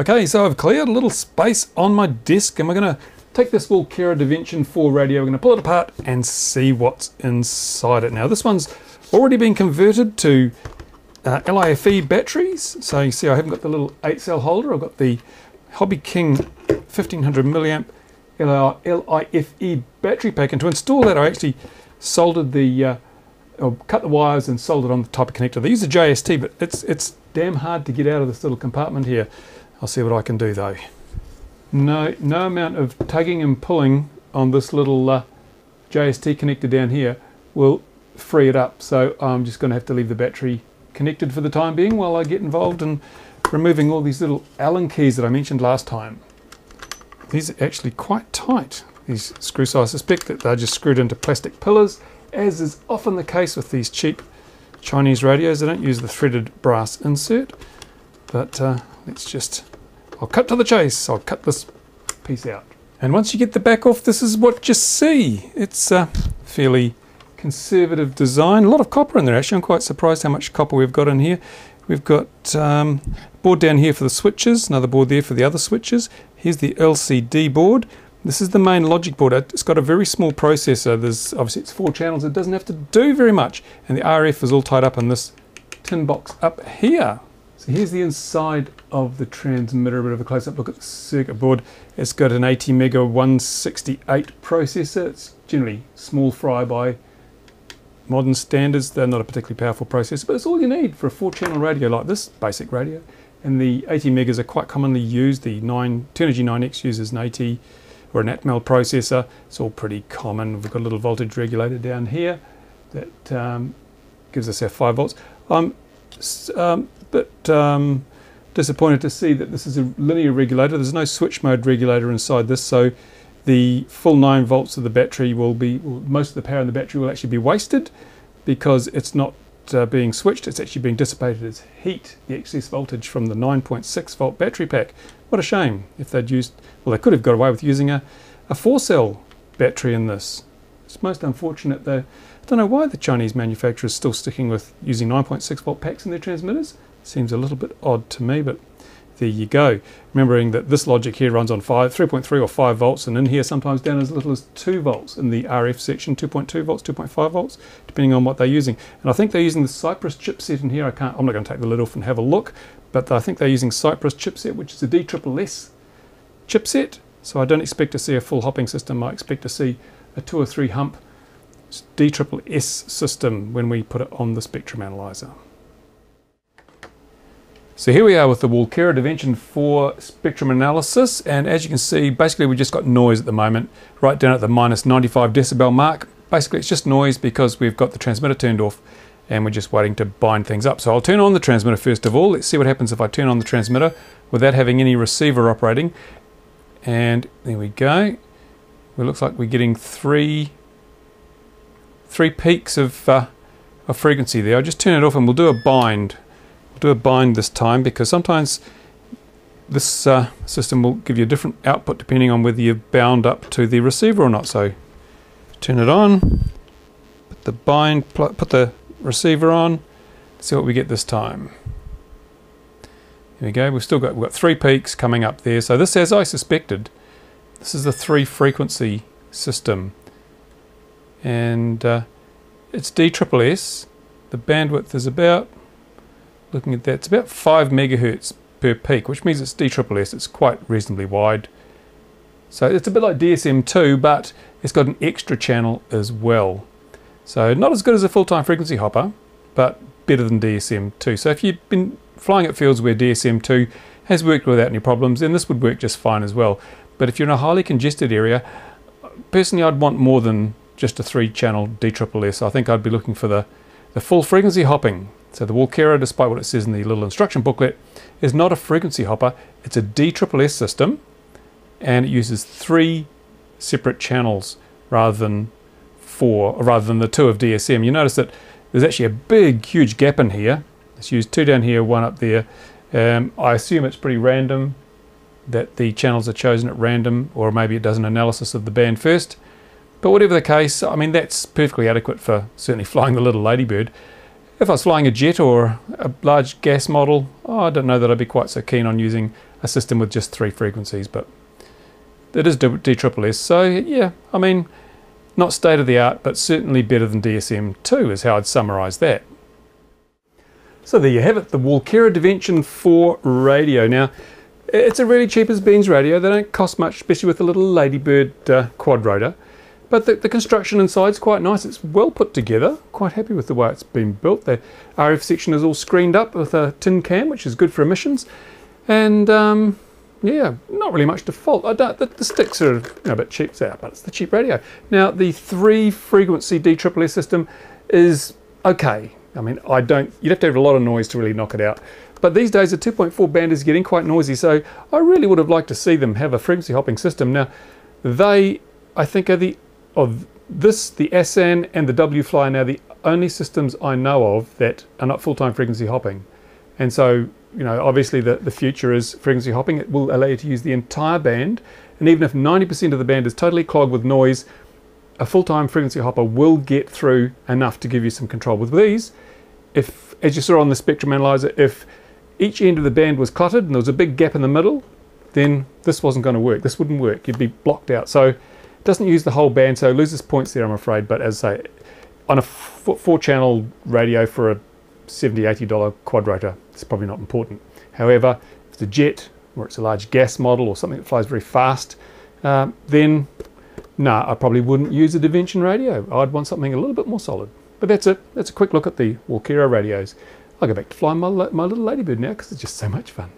Okay, so I've cleared a little space on my disk and we're going to take this Walkera Devention 4 radio, we're going to pull it apart and see what's inside it. Now this one's already been converted to uh, LiFe batteries. So you see I haven't got the little 8 cell holder, I've got the Hobby King 1500 milliamp LiFe battery pack and to install that I actually soldered the, uh, or cut the wires and soldered on the type of connector. They use a JST but it's, it's damn hard to get out of this little compartment here. I'll see what I can do though. No, no amount of tugging and pulling on this little uh, JST connector down here will free it up. So I'm just going to have to leave the battery connected for the time being while I get involved in removing all these little Allen keys that I mentioned last time. These are actually quite tight, these screws. So I suspect that they're just screwed into plastic pillars, as is often the case with these cheap Chinese radios. They don't use the threaded brass insert. But uh, let's just I'll cut to the chase. I'll cut this piece out. And once you get the back off, this is what you see. It's a fairly conservative design. A lot of copper in there actually. I'm quite surprised how much copper we've got in here. We've got um, board down here for the switches, another board there for the other switches. Here's the LCD board. This is the main logic board. It's got a very small processor. There's obviously it's four channels. It doesn't have to do very much. And the RF is all tied up in this tin box up here. So here's the inside of the transmitter, a bit of a close-up look at the circuit board. It's got an ATmega168 processor. It's generally small fry by modern standards. They're not a particularly powerful processor, but it's all you need for a four-channel radio like this basic radio. And the ATmegas are quite commonly used. The 9, Turnigy 9X uses an AT or an Atmel processor. It's all pretty common. We've got a little voltage regulator down here that um, gives us our 5 volts. Um, um, bit um, disappointed to see that this is a linear regulator. There's no switch mode regulator inside this, so the full 9 volts of the battery will be, most of the power in the battery will actually be wasted because it's not uh, being switched, it's actually being dissipated as heat, the excess voltage from the 9.6 volt battery pack. What a shame if they'd used, well, they could have got away with using a, a 4 cell battery in this. It's most unfortunate though. I don't know why the Chinese manufacturers still sticking with using 9.6 volt packs in their transmitters. Seems a little bit odd to me, but there you go. Remembering that this logic here runs on 5, 3.3 or 5 volts, and in here sometimes down as little as 2 volts in the RF section, 2.2 volts, 2.5 volts, depending on what they're using. And I think they're using the Cypress chipset in here. I can't, I'm not going to take the lid off and have a look, but I think they're using Cypress chipset, which is a DSSS chipset. So I don't expect to see a full hopping system. I expect to see a 2 or 3 hump DSSS system when we put it on the spectrum analyzer. So here we are with the Walkera Devention 4 spectrum analysis and as you can see basically we just got noise at the moment right down at the minus 95 decibel mark. Basically it's just noise because we've got the transmitter turned off and we're just waiting to bind things up. So I'll turn on the transmitter first of all. Let's see what happens if I turn on the transmitter without having any receiver operating. And there we go. It looks like we're getting three three peaks of, uh, of frequency there. I'll just turn it off and we'll do a bind We'll do a bind this time because sometimes this uh, system will give you a different output depending on whether you've bound up to the receiver or not. So turn it on, put the bind, put the receiver on, see what we get this time. There we go. We've still got we've got three peaks coming up there. So this, as I suspected, this is the three frequency system, and uh, it's DSSS. The bandwidth is about looking at that, it's about 5 megahertz per peak, which means it's DSSS. It's quite reasonably wide. So it's a bit like DSM2, but it's got an extra channel as well. So not as good as a full-time frequency hopper, but better than DSM2. So if you've been flying at fields where DSM2 has worked without any problems, then this would work just fine as well. But if you're in a highly congested area, personally I'd want more than just a three-channel DSSS. I think I'd be looking for the, the full frequency hopping so the Walkera, despite what it says in the little instruction booklet, is not a frequency hopper. It's a DSSS system, and it uses three separate channels rather than four, rather than the two of DSM. You notice that there's actually a big, huge gap in here. Let's use two down here, one up there. Um, I assume it's pretty random that the channels are chosen at random, or maybe it does an analysis of the band first. But whatever the case, I mean, that's perfectly adequate for certainly flying the little ladybird. If I was flying a jet or a large gas model, oh, I don't know that I'd be quite so keen on using a system with just three frequencies, but it is DSSS. So yeah, I mean, not state of the art, but certainly better than DSM2 is how I'd summarize that. So there you have it, the Walkera Devention 4 radio. Now, it's a really cheap as beans radio. They don't cost much, especially with the little Ladybird uh, quad rotor. But the, the construction inside is quite nice. It's well put together. Quite happy with the way it's been built. The RF section is all screened up with a tin can, which is good for emissions. And um, yeah, not really much to fault. I don't, the, the sticks are you know, a bit cheap out, but it's the cheap radio. Now, the three frequency DSSS system is okay. I mean, I don't, you'd have to have a lot of noise to really knock it out. But these days, the 2.4 band is getting quite noisy, so I really would have liked to see them have a frequency hopping system. Now, they, I think, are the, of this, the SN and the W-Fly are now the only systems I know of that are not full-time frequency hopping. And so you know, obviously the, the future is frequency hopping. It will allow you to use the entire band. And even if 90% of the band is totally clogged with noise, a full-time frequency hopper will get through enough to give you some control. With these, if, as you saw on the spectrum analyzer, if each end of the band was cluttered and there was a big gap in the middle, then this wasn't going to work. This wouldn't work. You'd be blocked out. So doesn't use the whole band, so loses points there, I'm afraid. But as I say, on a four-channel radio for a 70 $80 quad rotor, it's probably not important. However, if it's a jet or it's a large gas model or something that flies very fast, uh, then no, nah, I probably wouldn't use a Devention radio. I'd want something a little bit more solid. But that's it. That's a quick look at the Walkera radios. I'll go back to flying my, my little Ladybird now because it's just so much fun.